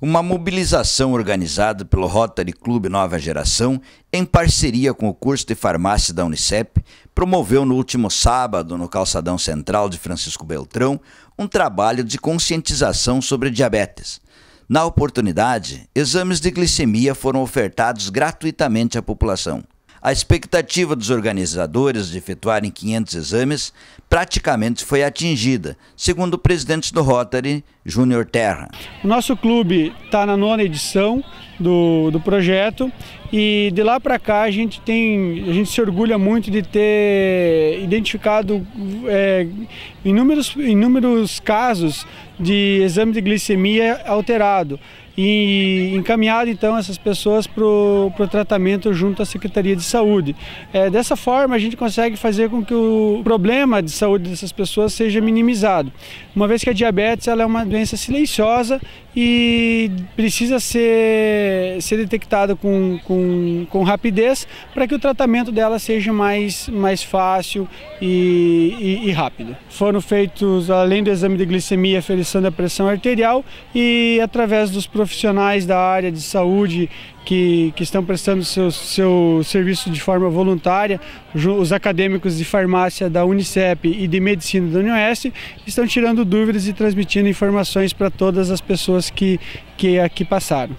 Uma mobilização organizada pelo Rotary Clube Nova Geração, em parceria com o curso de farmácia da Unicep, promoveu no último sábado, no calçadão central de Francisco Beltrão, um trabalho de conscientização sobre diabetes. Na oportunidade, exames de glicemia foram ofertados gratuitamente à população. A expectativa dos organizadores de efetuarem 500 exames praticamente foi atingida, segundo o presidente do Rotary, Júnior Terra. O nosso clube está na nona edição do, do projeto e de lá para cá a gente tem, a gente se orgulha muito de ter identificado é, inúmeros, inúmeros casos de exame de glicemia alterado e encaminhado então essas pessoas para o tratamento junto à Secretaria de Saúde. É, dessa forma a gente consegue fazer com que o problema de saúde dessas pessoas seja minimizado, uma vez que a diabetes ela é uma doença silenciosa e precisa ser, ser detectada com, com, com rapidez para que o tratamento dela seja mais, mais fácil e, e, e rápido. Foram feitos, além do exame de glicemia, aferição da pressão arterial e através dos profissionais da área de saúde que, que estão prestando seu, seu serviço de forma voluntária, os acadêmicos de farmácia da Unicep e de medicina da Unioeste estão tirando dúvidas e transmitindo informações para todas as pessoas que, que aqui passaram.